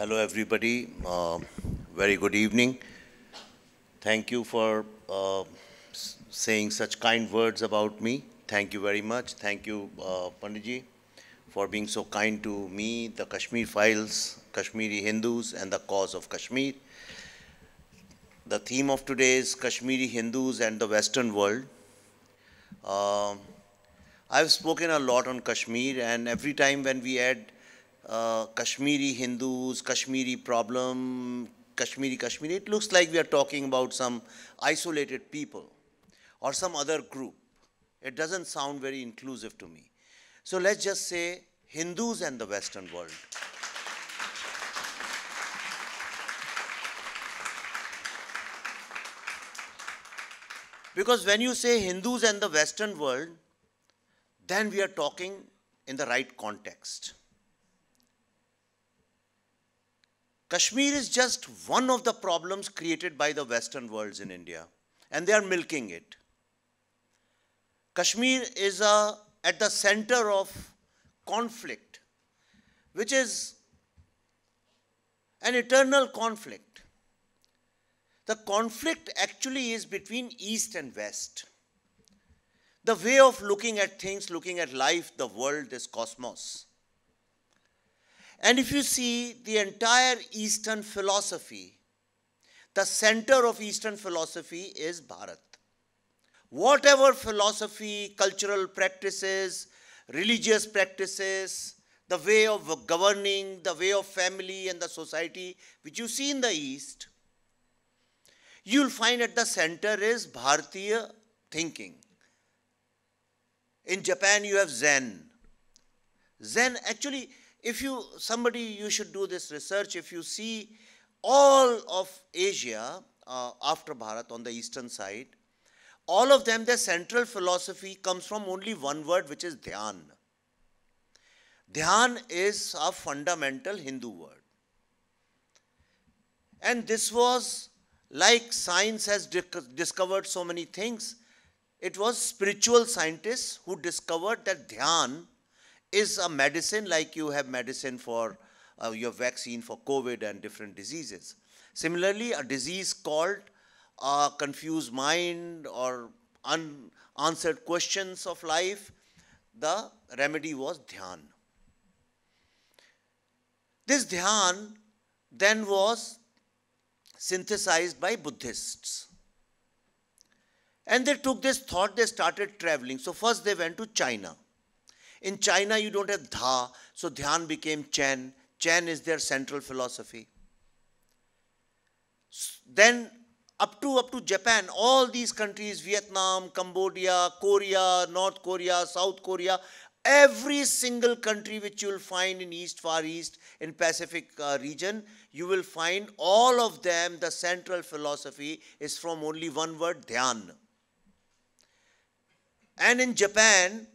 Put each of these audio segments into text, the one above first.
Hello, everybody. Uh, very good evening. Thank you for uh, saying such kind words about me. Thank you very much. Thank you, uh, Panditji, for being so kind to me, the Kashmir Files, Kashmiri Hindus, and the cause of Kashmir. The theme of today is Kashmiri Hindus and the Western world. Uh, I've spoken a lot on Kashmir, and every time when we add uh, Kashmiri Hindus, Kashmiri problem, Kashmiri Kashmiri, it looks like we are talking about some isolated people or some other group. It doesn't sound very inclusive to me. So let's just say Hindus and the Western world. Because when you say Hindus and the Western world, then we are talking in the right context. Kashmir is just one of the problems created by the Western worlds in India, and they are milking it. Kashmir is a, at the center of conflict, which is an eternal conflict. The conflict actually is between East and West. The way of looking at things, looking at life, the world, this cosmos. And if you see the entire Eastern philosophy, the center of Eastern philosophy is Bharat. Whatever philosophy, cultural practices, religious practices, the way of governing, the way of family and the society, which you see in the East, you'll find at the center is Bharatiya thinking. In Japan, you have Zen. Zen, actually, if you, somebody, you should do this research. If you see all of Asia uh, after Bharat on the eastern side, all of them, their central philosophy comes from only one word, which is dhyan. Dhyan is a fundamental Hindu word. And this was like science has discovered so many things. It was spiritual scientists who discovered that dhyan is a medicine like you have medicine for uh, your vaccine for COVID and different diseases. Similarly, a disease called a confused mind or unanswered questions of life, the remedy was dhyan. This dhyan then was synthesized by Buddhists. And they took this thought, they started traveling. So first they went to China. In China, you don't have dha, so dhyan became chen. Chen is their central philosophy. Then up to up to Japan, all these countries, Vietnam, Cambodia, Korea, North Korea, South Korea, every single country which you will find in East, Far East, in Pacific uh, region, you will find all of them, the central philosophy is from only one word, dhyan. And in Japan,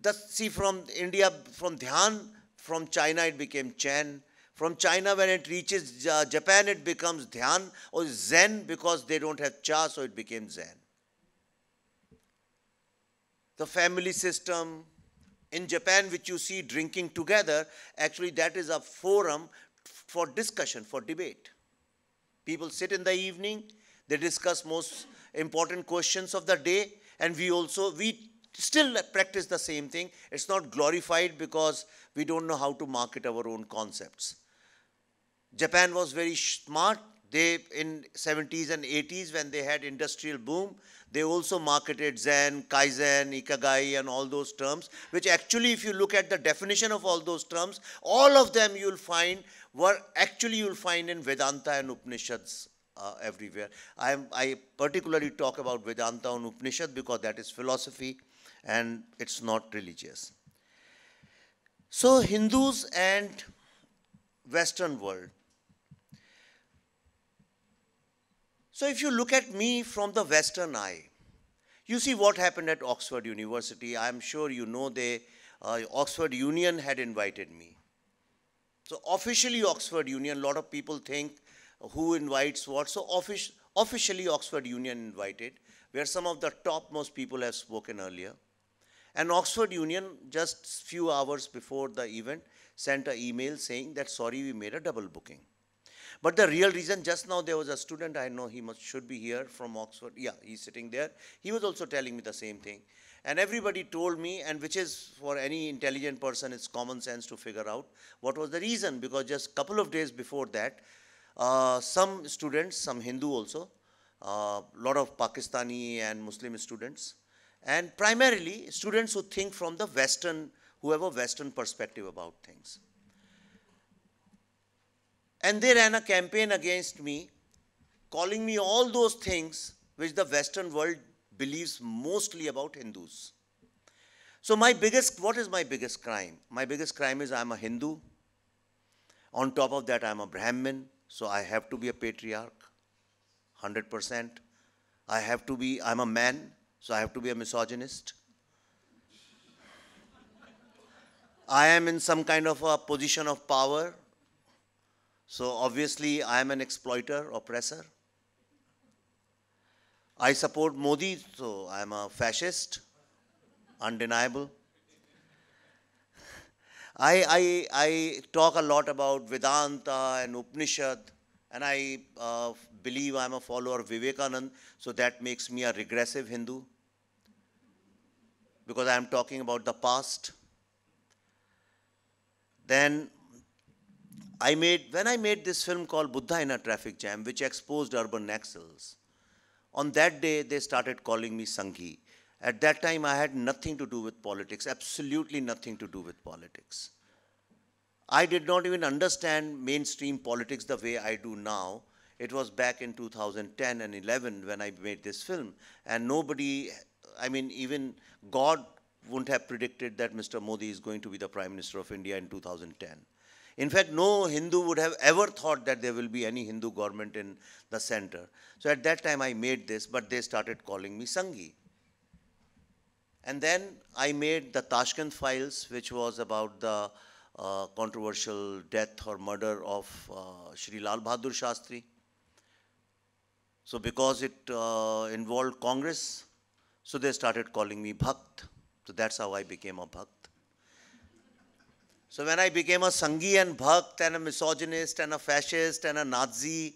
the, see, from India, from Dhyan, from China it became Chen. From China, when it reaches uh, Japan, it becomes Dhyan or Zen because they don't have Cha, so it became Zen. The family system in Japan, which you see drinking together, actually that is a forum for discussion, for debate. People sit in the evening, they discuss most important questions of the day, and we also, we still practice the same thing. It's not glorified because we don't know how to market our own concepts. Japan was very smart. They, in 70s and 80s, when they had industrial boom, they also marketed Zen, Kaizen, Ikigai, and all those terms, which actually, if you look at the definition of all those terms, all of them you'll find were actually you'll find in Vedanta and Upanishads uh, everywhere. I, I particularly talk about Vedanta and Upanishad because that is philosophy and it's not religious. So Hindus and Western world. So if you look at me from the Western eye, you see what happened at Oxford University. I'm sure you know the uh, Oxford Union had invited me. So officially Oxford Union, a lot of people think who invites what. So offic officially Oxford Union invited, where some of the topmost people have spoken earlier. And Oxford Union, just few hours before the event, sent an email saying that sorry, we made a double booking. But the real reason, just now there was a student I know, he must, should be here from Oxford. Yeah, he's sitting there. He was also telling me the same thing. And everybody told me, and which is for any intelligent person, it's common sense to figure out what was the reason. Because just a couple of days before that, uh, some students, some Hindu also, a uh, lot of Pakistani and Muslim students, and primarily students who think from the Western, who have a Western perspective about things. And they ran a campaign against me, calling me all those things which the Western world believes mostly about Hindus. So my biggest, what is my biggest crime? My biggest crime is I'm a Hindu. On top of that, I'm a Brahmin, so I have to be a patriarch, 100%. I have to be, I'm a man, so I have to be a misogynist. I am in some kind of a position of power, so obviously I am an exploiter, oppressor. I support Modi, so I am a fascist, undeniable. I, I, I talk a lot about Vedanta and Upanishad, and I uh, believe I'm a follower of Vivekanand, so that makes me a regressive Hindu because I'm talking about the past. Then I made, when I made this film called Buddha in a Traffic Jam, which exposed urban naxals, on that day they started calling me Sanghi. At that time, I had nothing to do with politics, absolutely nothing to do with politics. I did not even understand mainstream politics the way I do now. It was back in 2010 and 11 when I made this film. And nobody, I mean, even God wouldn't have predicted that Mr. Modi is going to be the Prime Minister of India in 2010. In fact, no Hindu would have ever thought that there will be any Hindu government in the center. So at that time I made this, but they started calling me Sanghi. And then I made the Tashkent Files, which was about the uh, controversial death or murder of uh, Shri Lal Bahadur Shastri. So because it uh, involved Congress, so they started calling me Bhakt. So that's how I became a Bhakt. So when I became a Sanghi and Bhakt and a misogynist and a fascist and a Nazi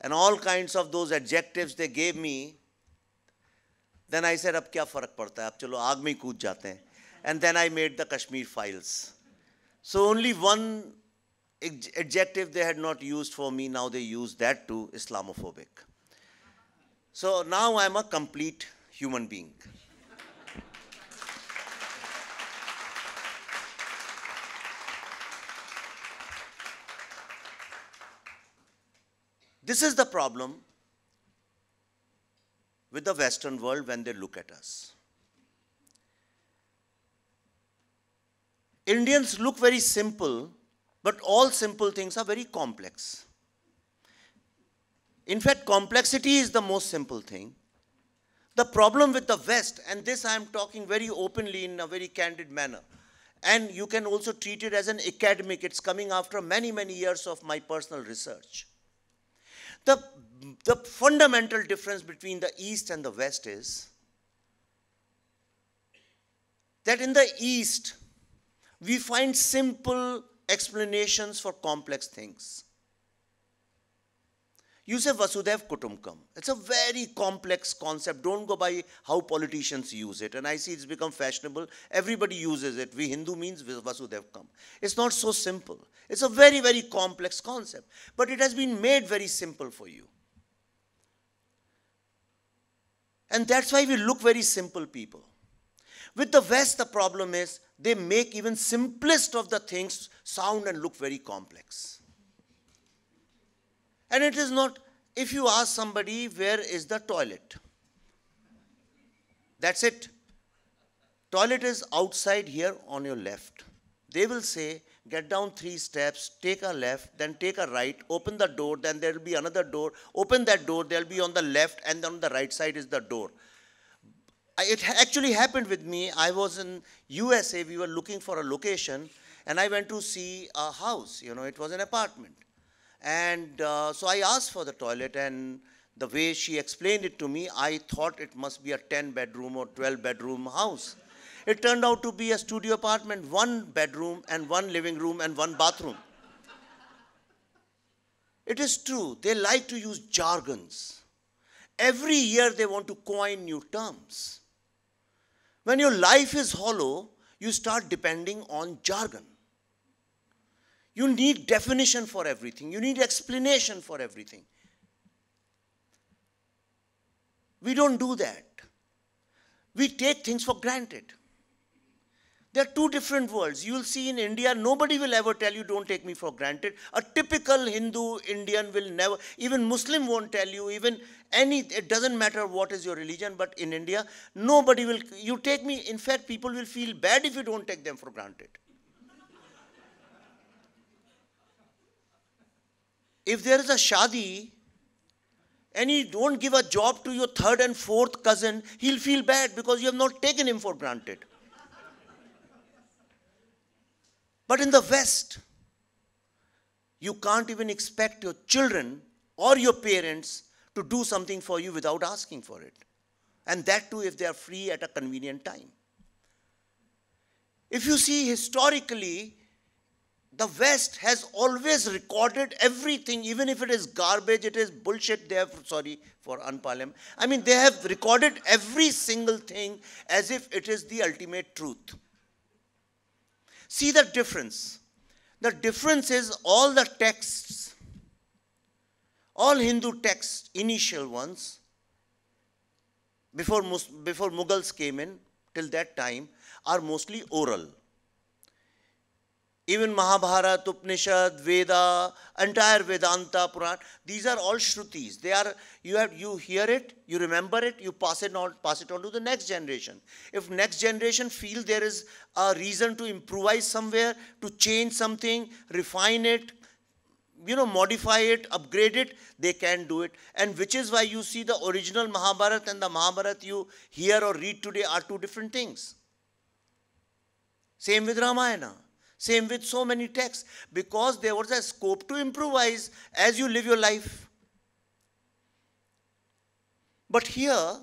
and all kinds of those adjectives they gave me, then I said, अब क्या फ़र्क पड़ता है अब चलो आग में कूद जाते हैं and then I made the Kashmir files. So only one adjective they had not used for me, now they use that too, Islamophobic. So now I'm a complete human being. This is the problem with the Western world when they look at us. Indians look very simple, but all simple things are very complex. In fact, complexity is the most simple thing. The problem with the West, and this I am talking very openly in a very candid manner, and you can also treat it as an academic, it's coming after many, many years of my personal research. The, the fundamental difference between the East and the West is that in the East, we find simple explanations for complex things. You say Vasudev Kutumbakam. It's a very complex concept. Don't go by how politicians use it. And I see it's become fashionable. Everybody uses it. We Hindu means Vasudev Kam. It's not so simple. It's a very, very complex concept. But it has been made very simple for you. And that's why we look very simple people. With the West, the problem is they make even simplest of the things sound and look very complex. And it is not, if you ask somebody, where is the toilet? That's it. Toilet is outside here on your left. They will say, get down three steps, take a left, then take a right, open the door, then there will be another door. Open that door, there will be on the left, and on the right side is the door. It actually happened with me. I was in USA, we were looking for a location, and I went to see a house, you know, it was an apartment. And uh, so I asked for the toilet, and the way she explained it to me, I thought it must be a 10 bedroom or 12 bedroom house. It turned out to be a studio apartment, one bedroom and one living room and one bathroom. It is true, they like to use jargons. Every year they want to coin new terms. When your life is hollow, you start depending on jargon. You need definition for everything, you need explanation for everything. We don't do that. We take things for granted. There are two different worlds. You will see in India, nobody will ever tell you, don't take me for granted. A typical Hindu, Indian will never, even Muslim won't tell you, even any, it doesn't matter what is your religion, but in India, nobody will, you take me, in fact, people will feel bad if you don't take them for granted. if there is a shadi, and you don't give a job to your third and fourth cousin, he'll feel bad because you have not taken him for granted. But in the West, you can't even expect your children or your parents to do something for you without asking for it. And that too if they are free at a convenient time. If you see historically, the West has always recorded everything, even if it is garbage, it is bullshit. They have, sorry for unparliament. I mean, they have recorded every single thing as if it is the ultimate truth. See the difference. The difference is all the texts, all Hindu texts, initial ones, before, before Mughals came in, till that time, are mostly oral even Mahabharata, Upanishad, Veda, entire Vedanta, Puran, these are all Shrutis. They are, you have, you hear it, you remember it, you pass it on, pass it on to the next generation. If next generation feel there is a reason to improvise somewhere, to change something, refine it, you know, modify it, upgrade it, they can do it. And which is why you see the original Mahabharata and the Mahabharata you hear or read today are two different things. Same with Ramayana. Same with so many texts, because there was a scope to improvise as you live your life. But here,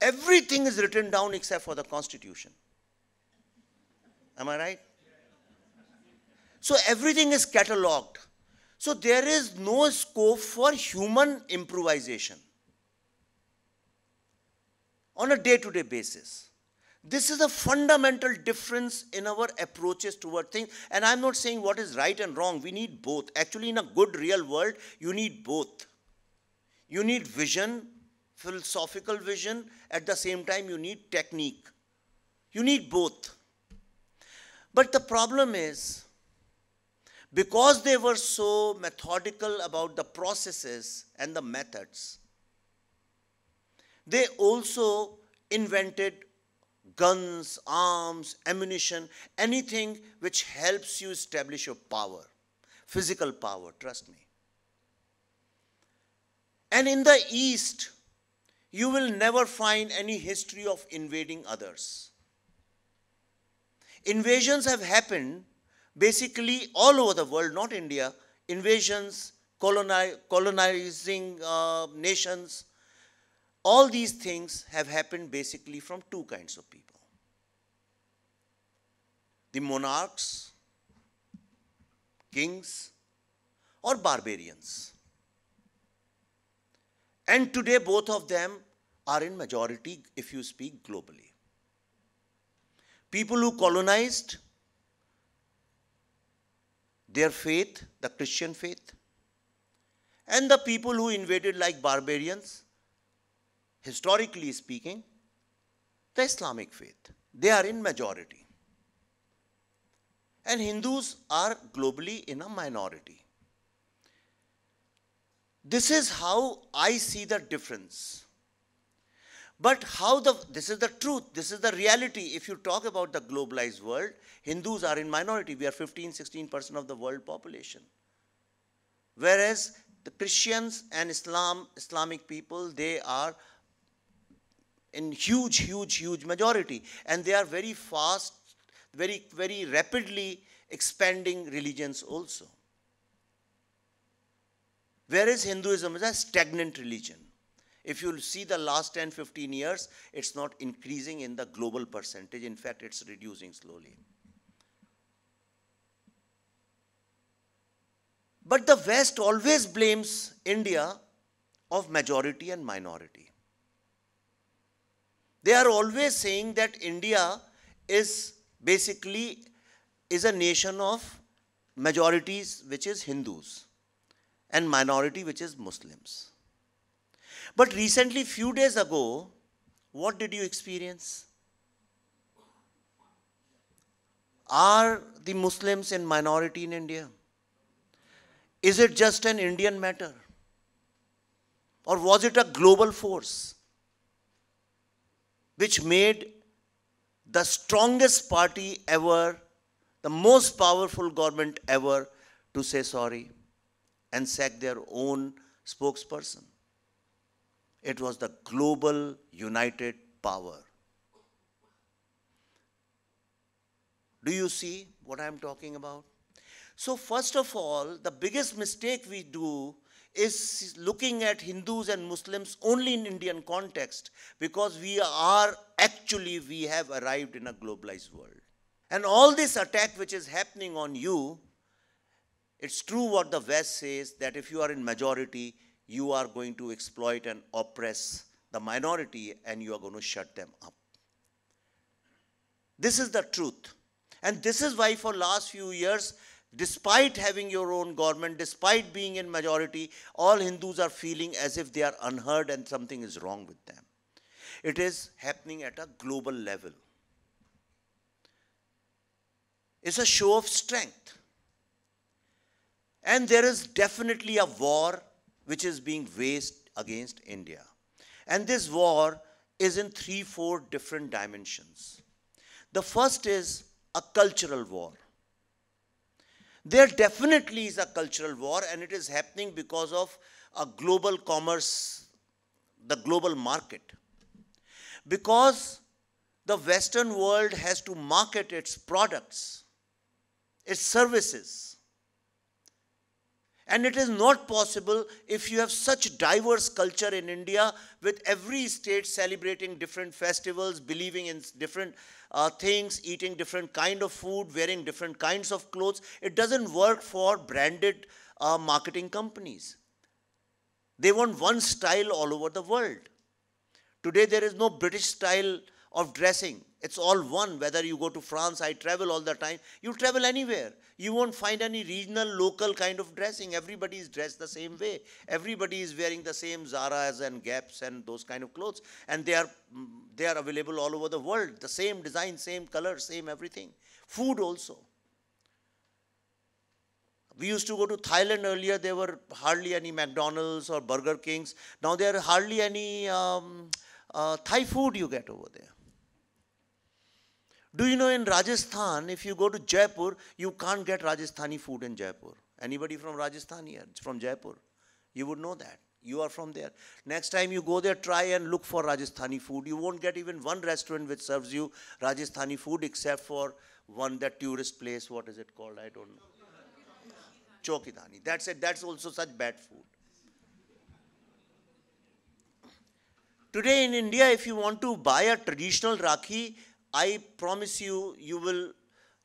everything is written down except for the Constitution. Am I right? So everything is catalogued. So there is no scope for human improvisation on a day to day basis. This is a fundamental difference in our approaches toward things. And I'm not saying what is right and wrong. We need both. Actually, in a good real world, you need both. You need vision, philosophical vision. At the same time, you need technique. You need both. But the problem is, because they were so methodical about the processes and the methods, they also invented guns, arms, ammunition, anything which helps you establish your power, physical power, trust me. And in the East, you will never find any history of invading others. Invasions have happened basically all over the world, not India. Invasions, coloni colonizing uh, nations, all these things have happened basically from two kinds of people the monarchs, kings, or barbarians. And today, both of them are in majority if you speak globally. People who colonized their faith, the Christian faith, and the people who invaded like barbarians, historically speaking, the Islamic faith. They are in majority. And Hindus are globally in a minority. This is how I see the difference. But how the, this is the truth, this is the reality. If you talk about the globalized world, Hindus are in minority. We are 15, 16% of the world population. Whereas the Christians and Islam, Islamic people, they are in huge, huge, huge majority. And they are very fast, very, very rapidly expanding religions also. Whereas Hinduism is a stagnant religion. If you see the last 10, 15 years, it's not increasing in the global percentage. In fact, it's reducing slowly. But the West always blames India of majority and minority. They are always saying that India is basically is a nation of majorities which is Hindus and minority which is Muslims. But recently, few days ago, what did you experience? Are the Muslims in minority in India? Is it just an Indian matter? Or was it a global force which made the strongest party ever, the most powerful government ever, to say sorry and sack their own spokesperson? It was the global united power. Do you see what I'm talking about? So, first of all, the biggest mistake we do is looking at Hindus and Muslims only in Indian context because we are actually, we have arrived in a globalized world. And all this attack which is happening on you, it's true what the West says that if you are in majority, you are going to exploit and oppress the minority and you are going to shut them up. This is the truth. And this is why for last few years, despite having your own government, despite being in majority, all Hindus are feeling as if they are unheard and something is wrong with them. It is happening at a global level. It's a show of strength. And there is definitely a war which is being waged against India. And this war is in three, four different dimensions. The first is a cultural war. There definitely is a cultural war, and it is happening because of a global commerce, the global market. Because the Western world has to market its products, its services. And it is not possible if you have such diverse culture in India with every state celebrating different festivals, believing in different uh, things, eating different kind of food, wearing different kinds of clothes. It doesn't work for branded uh, marketing companies. They want one style all over the world. Today there is no British style of dressing. It's all one. Whether you go to France, I travel all the time. You travel anywhere. You won't find any regional, local kind of dressing. Everybody is dressed the same way. Everybody is wearing the same Zara's and Gaps and those kind of clothes. And they are, they are available all over the world. The same design, same color, same everything. Food also. We used to go to Thailand earlier. There were hardly any McDonald's or Burger Kings. Now there are hardly any um, uh, Thai food you get over there. Do you know in Rajasthan, if you go to Jaipur, you can't get Rajasthani food in Jaipur. Anybody from Rajasthan here, from Jaipur? You would know that. You are from there. Next time you go there, try and look for Rajasthani food. You won't get even one restaurant which serves you Rajasthani food except for one that tourist place. What is it called? I don't know. Chokhi Dhani. That's it. That's also such bad food. Today in India, if you want to buy a traditional Rakhi, I promise you, you will,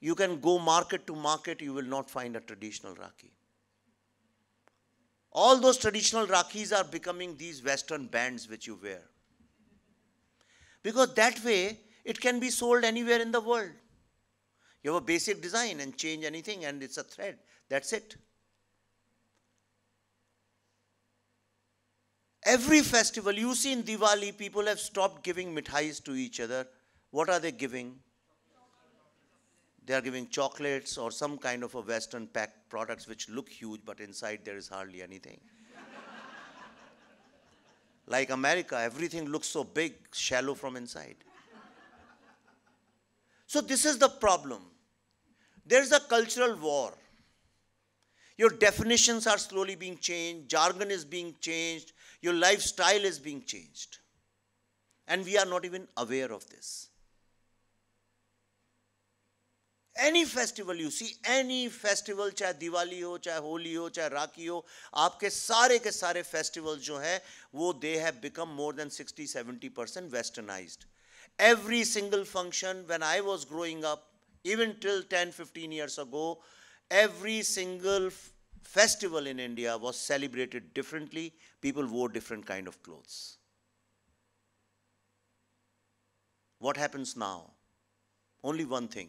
you can go market to market, you will not find a traditional Rakhi. All those traditional Rakhis are becoming these Western bands which you wear. Because that way, it can be sold anywhere in the world. You have a basic design and change anything and it's a thread. That's it. Every festival, you see in Diwali, people have stopped giving mithais to each other what are they giving? They are giving chocolates or some kind of a Western packed products which look huge, but inside there is hardly anything. like America, everything looks so big, shallow from inside. So, this is the problem. There is a cultural war. Your definitions are slowly being changed, jargon is being changed, your lifestyle is being changed. And we are not even aware of this. Any festival you see any festival चाहे दिवाली हो चाहे होली हो चाहे राखी हो आपके सारे के सारे फेस्टिवल जो हैं वो they have become more than 60 70 percent westernised every single function when i was growing up even till 10 15 years ago every single festival in india was celebrated differently people wore different kind of clothes what happens now only one thing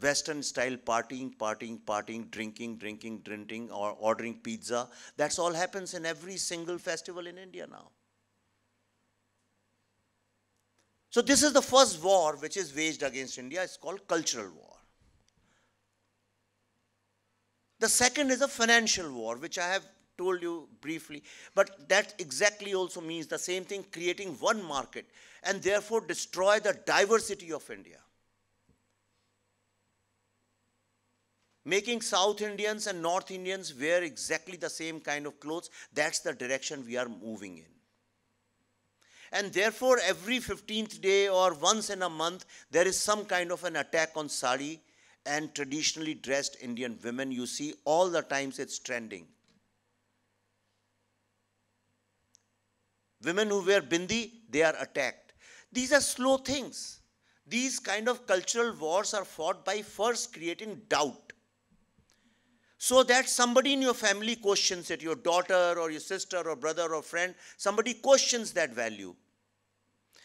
Western style partying, partying, partying, drinking, drinking, drinking, or ordering pizza. That's all happens in every single festival in India now. So this is the first war which is waged against India. It's called cultural war. The second is a financial war, which I have told you briefly. But that exactly also means the same thing, creating one market and therefore destroy the diversity of India. Making South Indians and North Indians wear exactly the same kind of clothes, that's the direction we are moving in. And therefore, every 15th day or once in a month, there is some kind of an attack on sari and traditionally dressed Indian women. You see, all the times it's trending. Women who wear bindi, they are attacked. These are slow things. These kind of cultural wars are fought by first creating doubt so that somebody in your family questions it, your daughter or your sister or brother or friend, somebody questions that value.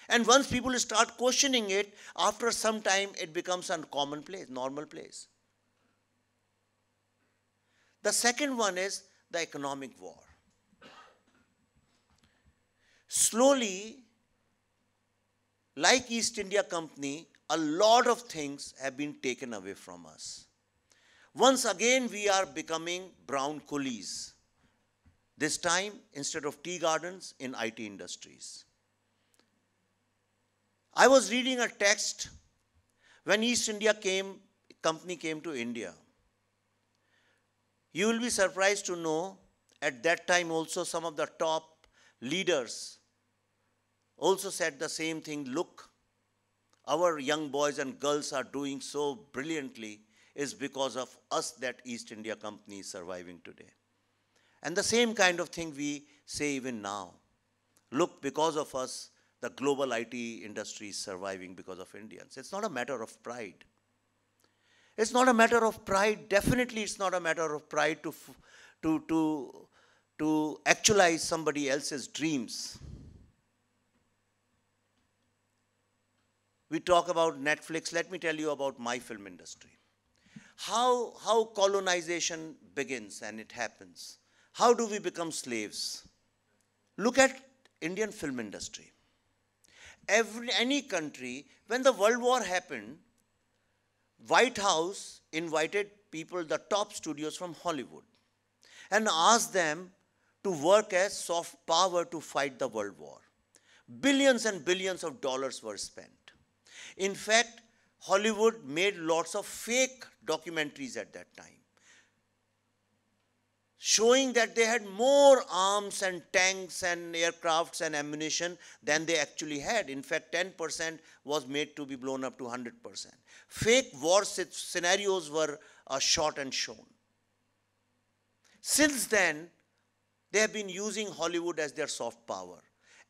And once people start questioning it, after some time it becomes a common place, normal place. The second one is the economic war. Slowly, like East India Company, a lot of things have been taken away from us. Once again, we are becoming brown coolies. This time, instead of tea gardens, in IT industries. I was reading a text when East India came, company came to India. You will be surprised to know at that time also some of the top leaders also said the same thing. Look, our young boys and girls are doing so brilliantly is because of us that East India Company is surviving today. And the same kind of thing we say even now. Look, because of us, the global IT industry is surviving because of Indians. It's not a matter of pride. It's not a matter of pride. Definitely, it's not a matter of pride to, to, to, to actualize somebody else's dreams. We talk about Netflix. Let me tell you about my film industry how, how colonization begins and it happens. How do we become slaves? Look at Indian film industry. Every, any country, when the World War happened, White House invited people, the top studios from Hollywood, and asked them to work as soft power to fight the World War. Billions and billions of dollars were spent. In fact, Hollywood made lots of fake documentaries at that time, showing that they had more arms and tanks and aircrafts and ammunition than they actually had. In fact, 10% was made to be blown up to 100%. Fake war scenarios were uh, shot and shown. Since then, they have been using Hollywood as their soft power.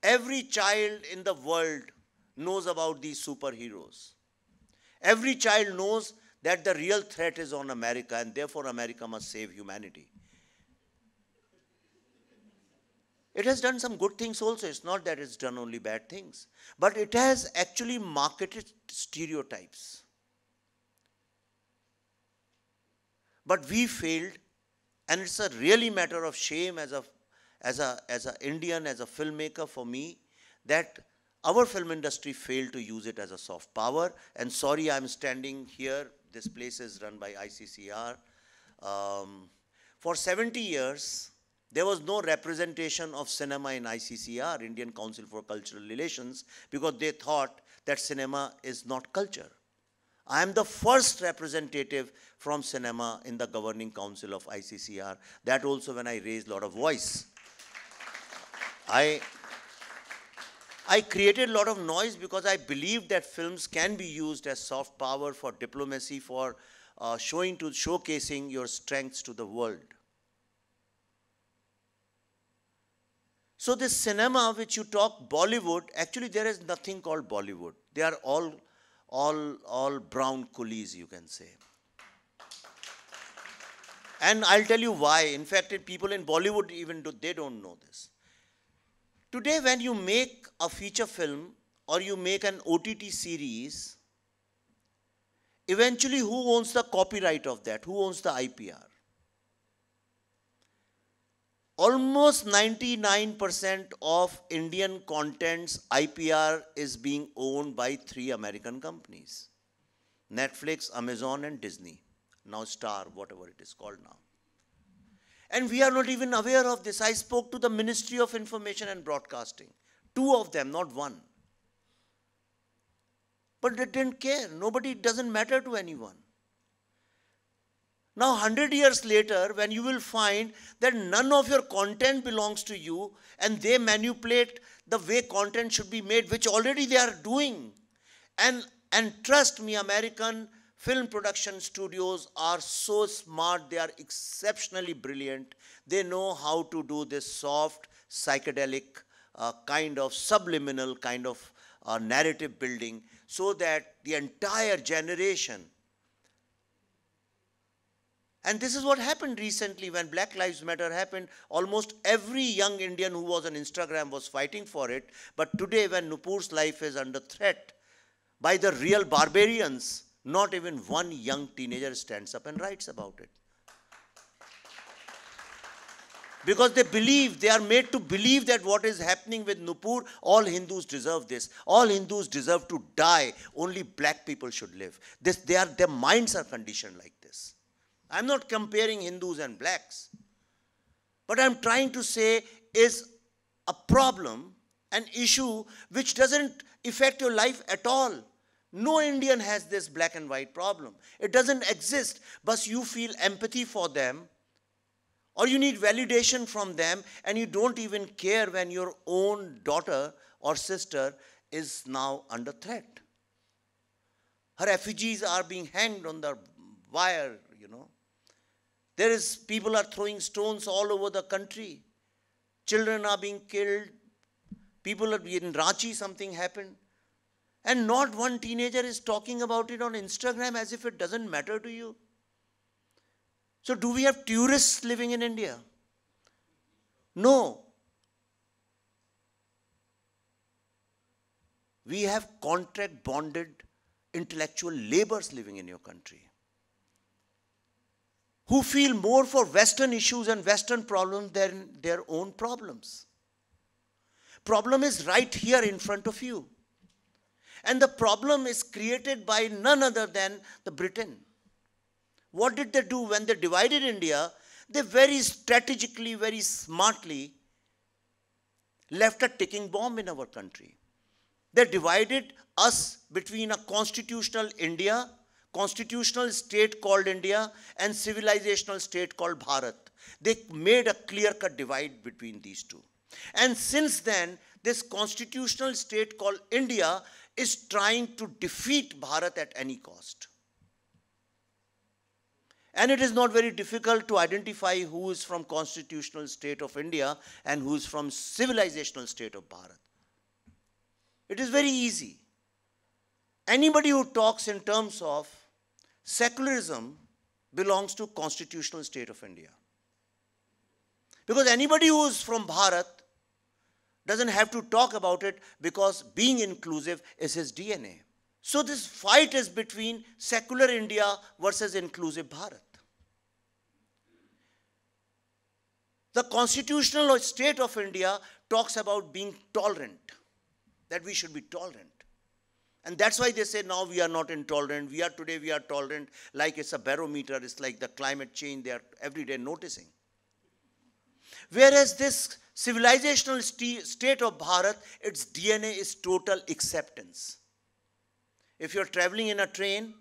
Every child in the world knows about these superheroes. Every child knows that the real threat is on America and therefore America must save humanity. It has done some good things also. It's not that it's done only bad things. But it has actually marketed stereotypes. But we failed, and it's a really matter of shame as a as a as an Indian, as a filmmaker for me, that our film industry failed to use it as a soft power. And sorry, I'm standing here. This place is run by ICCR. Um, for 70 years, there was no representation of cinema in ICCR, Indian Council for Cultural Relations, because they thought that cinema is not culture. I am the first representative from cinema in the governing council of ICCR. That also when I raised a lot of voice. I, I created a lot of noise because I believed that films can be used as soft power for diplomacy, for uh, showing to showcasing your strengths to the world. So this cinema which you talk Bollywood, actually there is nothing called Bollywood. They are all, all, all brown coolies, you can say. And I'll tell you why. In fact, people in Bollywood even do, they don't know this. Today, when you make a feature film or you make an OTT series, eventually who owns the copyright of that? Who owns the IPR? Almost 99% of Indian content's IPR is being owned by three American companies Netflix, Amazon, and Disney. Now, Star, whatever it is called now. And we are not even aware of this. I spoke to the Ministry of Information and Broadcasting, two of them, not one. But they didn't care. Nobody, it doesn't matter to anyone. Now, 100 years later, when you will find that none of your content belongs to you and they manipulate the way content should be made, which already they are doing. And, and trust me, American film production studios are so smart, they are exceptionally brilliant. They know how to do this soft, psychedelic, uh, kind of subliminal kind of uh, narrative building so that the entire generation and this is what happened recently when Black Lives Matter happened. Almost every young Indian who was on Instagram was fighting for it. But today, when Nupur's life is under threat by the real barbarians, not even one young teenager stands up and writes about it. Because they believe, they are made to believe that what is happening with Nupur, all Hindus deserve this. All Hindus deserve to die. Only black people should live. This, they are, their minds are conditioned like this. I'm not comparing Hindus and blacks. But I'm trying to say is a problem, an issue which doesn't affect your life at all. No Indian has this black and white problem. It doesn't exist, but you feel empathy for them or you need validation from them and you don't even care when your own daughter or sister is now under threat. Her effigies are being hanged on the wire, you know. There is people are throwing stones all over the country. Children are being killed. People are in Ranchi something happened. And not one teenager is talking about it on Instagram as if it doesn't matter to you. So, do we have tourists living in India? No. We have contract bonded intellectual laborers living in your country who feel more for Western issues and Western problems than their own problems. Problem is right here in front of you. And the problem is created by none other than the Britain. What did they do when they divided India? They very strategically, very smartly left a ticking bomb in our country. They divided us between a constitutional India, constitutional state called India, and civilizational state called Bharat. They made a clear cut divide between these two. And since then, this constitutional state called India is trying to defeat Bharat at any cost. And it is not very difficult to identify who is from constitutional state of India and who is from civilizational state of Bharat. It is very easy. Anybody who talks in terms of secularism belongs to constitutional state of India. Because anybody who is from Bharat doesn't have to talk about it because being inclusive is his DNA. So this fight is between secular India versus inclusive Bharat. The constitutional state of India talks about being tolerant, that we should be tolerant. And that's why they say now we are not intolerant. We are today, we are tolerant, like it's a barometer, it's like the climate change they are every day noticing. Whereas this civilizational st state of Bharat, its DNA is total acceptance. If you're traveling in a train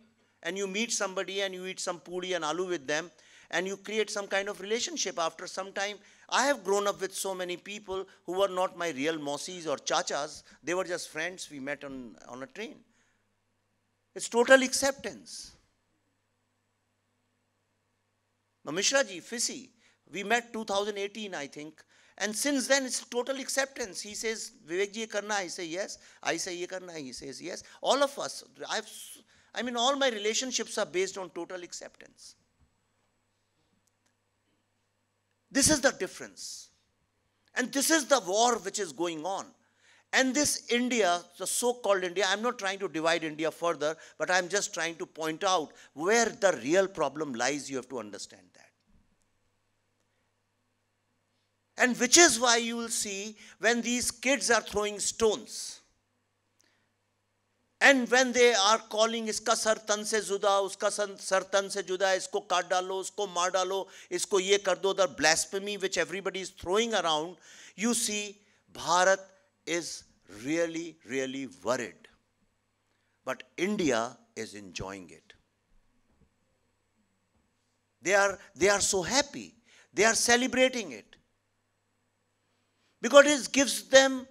and you meet somebody and you eat some puri and aloo with them, and you create some kind of relationship after some time. I have grown up with so many people who were not my real mossies or chachas. They were just friends we met on, on a train. It's total acceptance. Now, Mishra FISI, we met 2018, I think. And since then, it's total acceptance. He says, Vivek ji, karna, I say yes. I say ye karna, he says yes. All of us, I've, I mean, all my relationships are based on total acceptance. This is the difference. And this is the war which is going on. And this India, the so called India, I'm not trying to divide India further, but I'm just trying to point out where the real problem lies. You have to understand that. And which is why you will see when these kids are throwing stones. And when they are calling iska sar se juda, uska sar se juda, isko kaat dalo, usko maar dalo, isko ye kar do, the blasphemy which everybody is throwing around, you see Bharat is really, really worried. But India is enjoying it. They are, they are so happy. They are celebrating it because it gives them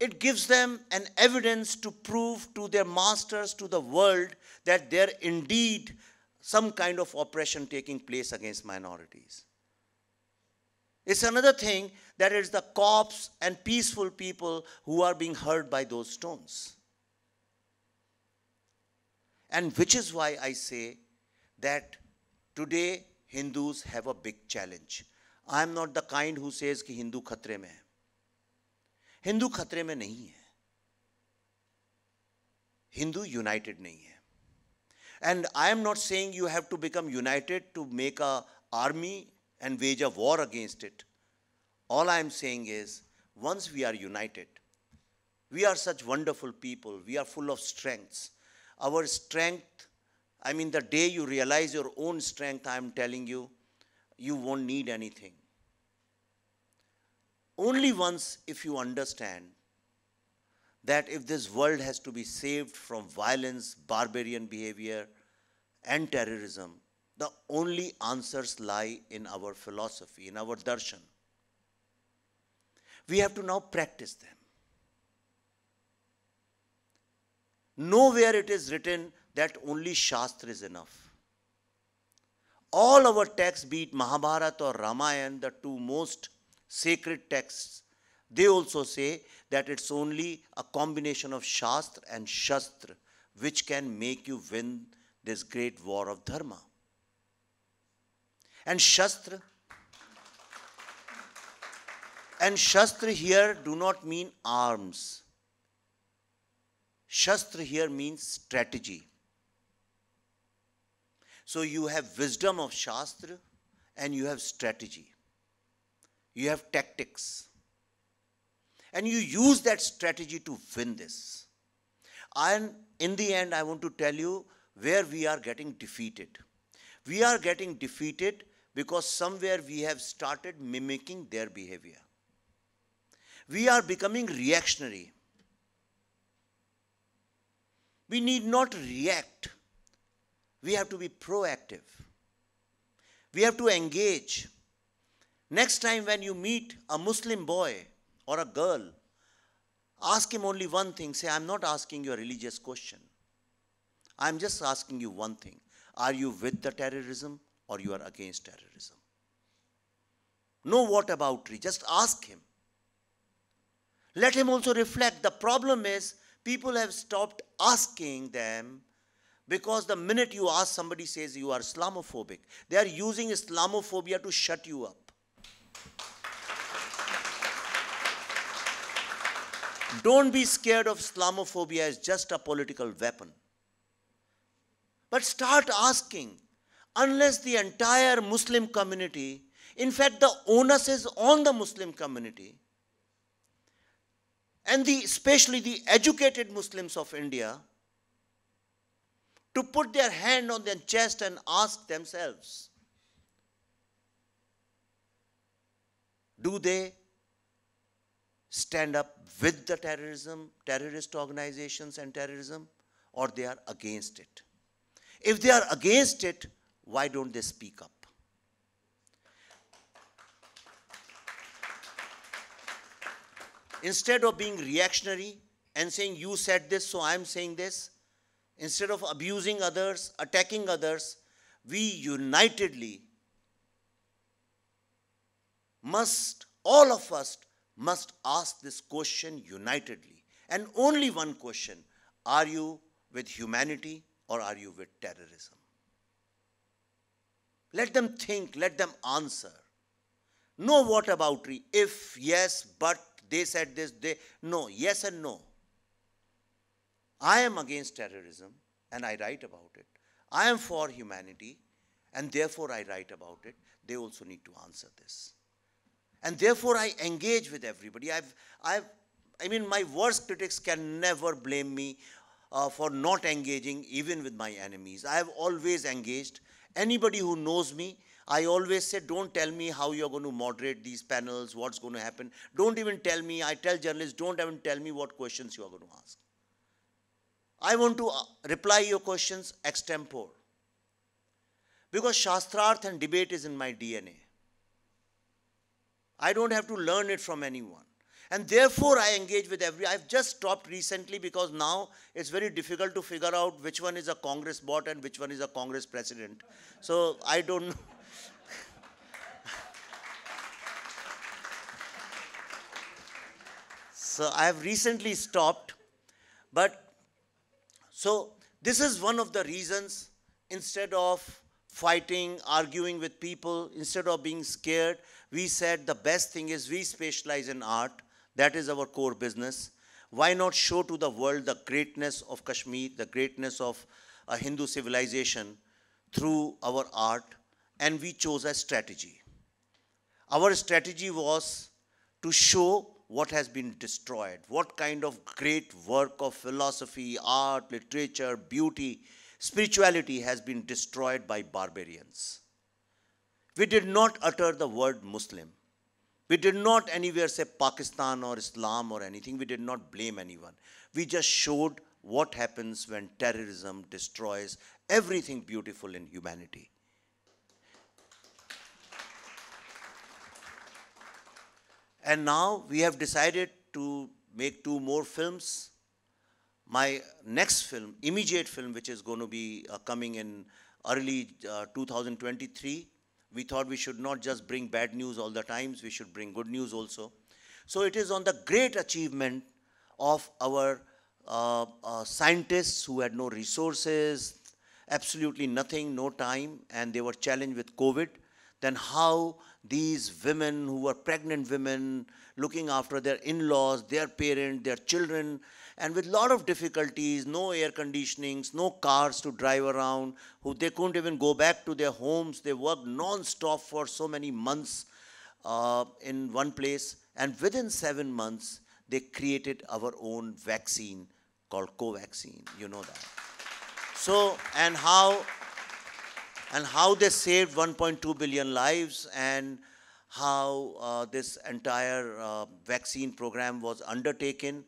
it gives them an evidence to prove to their masters to the world that there indeed some kind of oppression taking place against minorities it's another thing that it's the cops and peaceful people who are being hurt by those stones. And which is why I say that today Hindus have a big challenge. I am not the kind who says ki Hindu khatre mein hai. Hindu खतरे में नहीं है। Hindu united नहीं है। And I am not saying you have to become united to make a army and wage a war against it all I am saying is once we are united we are such wonderful people we are full of strengths our strength I mean the day you realise your own strength I am telling you you won't need anything Only once, if you understand that if this world has to be saved from violence, barbarian behavior, and terrorism, the only answers lie in our philosophy, in our darshan. We have to now practice them. Nowhere it is written that only Shastra is enough. All our texts, be it Mahabharata or Ramayana, the two most sacred texts, they also say that it's only a combination of Shastra and Shastra which can make you win this great war of Dharma. And Shastra. And Shastra here do not mean arms. Shastra here means strategy. So you have wisdom of Shastra and you have strategy. You have tactics. And you use that strategy to win this. And in the end, I want to tell you where we are getting defeated. We are getting defeated because somewhere we have started mimicking their behavior. We are becoming reactionary. We need not react. We have to be proactive. We have to engage. Next time when you meet a Muslim boy or a girl, ask him only one thing. Say, I'm not asking you a religious question. I'm just asking you one thing. Are you with the terrorism or you are against terrorism. No what about just ask him. Let him also reflect. The problem is people have stopped asking them because the minute you ask somebody says you are Islamophobic, they are using Islamophobia to shut you up. Don't be scared of Islamophobia as just a political weapon. But start asking unless the entire Muslim community, in fact, the onus is on the Muslim community, and the, especially the educated Muslims of India, to put their hand on their chest and ask themselves Do they stand up with the terrorism, terrorist organizations and terrorism, or they are against it? If they are against it, why don't they speak up? Instead of being reactionary and saying, you said this, so I'm saying this, instead of abusing others, attacking others, we unitedly must, all of us must ask this question unitedly. And only one question Are you with humanity or are you with terrorism? Let them think, let them answer. No what about if, yes, but they said this, they no, yes and no. I am against terrorism and I write about it. I am for humanity and therefore I write about it. They also need to answer this. And therefore I engage with everybody. I've, I've, I mean, my worst critics can never blame me uh, for not engaging even with my enemies. I have always engaged. Anybody who knows me, I always say, don't tell me how you're going to moderate these panels, what's going to happen. Don't even tell me, I tell journalists, don't even tell me what questions you are going to ask. I want to uh, reply your questions extempore. Because Shastrarth and debate is in my DNA. I don't have to learn it from anyone. And therefore, I engage with every. I've just stopped recently because now it's very difficult to figure out which one is a Congress bot and which one is a Congress president. So I don't know. so I have recently stopped, but so this is one of the reasons instead of fighting, arguing with people, instead of being scared, we said the best thing is we specialize in art. That is our core business. Why not show to the world the greatness of Kashmir, the greatness of a Hindu civilization through our art? And we chose a strategy. Our strategy was to show what has been destroyed, what kind of great work of philosophy, art, literature, beauty, spirituality has been destroyed by barbarians. We did not utter the word Muslim. We did not anywhere say Pakistan or Islam or anything. We did not blame anyone. We just showed what happens when terrorism destroys everything beautiful in humanity. And now we have decided to make two more films. My next film, immediate film, which is going to be uh, coming in early uh, 2023, we thought we should not just bring bad news all the times, we should bring good news also. So it is on the great achievement of our uh, uh, scientists who had no resources, absolutely nothing, no time, and they were challenged with COVID. Then how these women who were pregnant women, looking after their in-laws, their parents, their children, and with a lot of difficulties, no air conditionings, no cars to drive around, who they couldn't even go back to their homes. They worked non-stop for so many months uh, in one place. And within seven months, they created our own vaccine called Covaxin. You know that. So, and how, and how they saved 1.2 billion lives and how uh, this entire uh, vaccine program was undertaken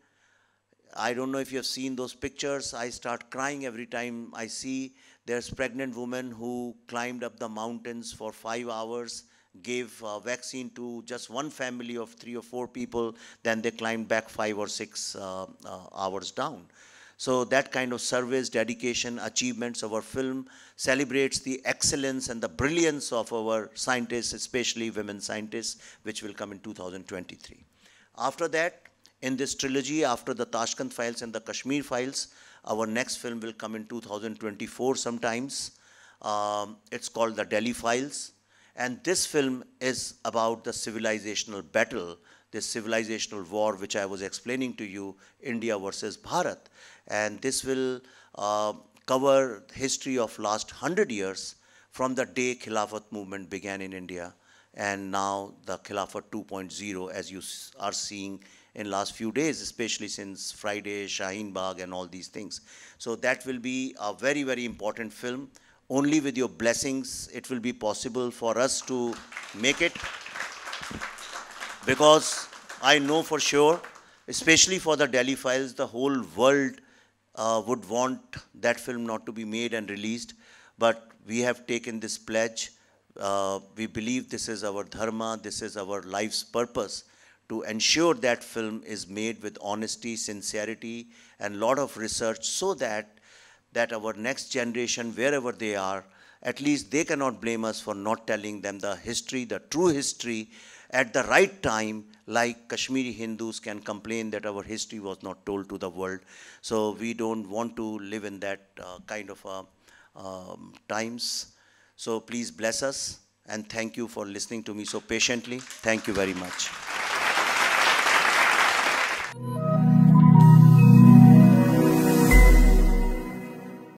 I don't know if you have seen those pictures. I start crying every time I see there's pregnant woman who climbed up the mountains for five hours, gave vaccine to just one family of three or four people, then they climbed back five or six uh, uh, hours down. So that kind of service, dedication, achievements of our film celebrates the excellence and the brilliance of our scientists, especially women scientists, which will come in 2023. After that, in this trilogy after the Tashkent files and the Kashmir files. Our next film will come in 2024 sometimes. Um, it's called The Delhi Files. And this film is about the civilizational battle, this civilizational war which I was explaining to you, India versus Bharat. And this will uh, cover history of last 100 years from the day Khilafat movement began in India and now the Khilafat 2.0 as you are seeing in last few days, especially since Friday, Shaheen Bagh and all these things. So that will be a very, very important film. Only with your blessings, it will be possible for us to make it. Because I know for sure, especially for the Delhi files, the whole world uh, would want that film not to be made and released. But we have taken this pledge. Uh, we believe this is our dharma, this is our life's purpose to ensure that film is made with honesty, sincerity, and lot of research so that that our next generation, wherever they are, at least they cannot blame us for not telling them the history, the true history, at the right time, like Kashmiri Hindus can complain that our history was not told to the world. So we don't want to live in that uh, kind of uh, um, times. So please bless us and thank you for listening to me so patiently. Thank you very much.